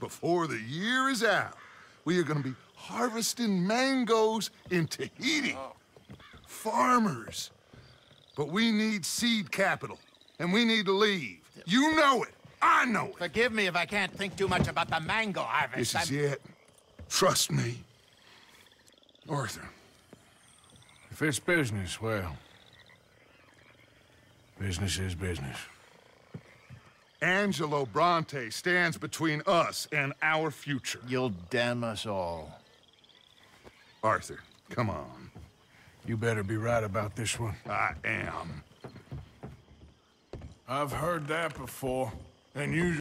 Before the year is out, we are going to be harvesting mangoes in Tahiti. Oh. Farmers. But we need seed capital, and we need to leave. You know it. I know it. Forgive me if I can't think too much about the mango harvest. This is I'm- it. Trust me. Arthur. If it's business, well... Business is business. Angelo Bronte stands between us and our future. You'll damn us all. Arthur, come on. You better be right about this one. I am. I've heard that before. And you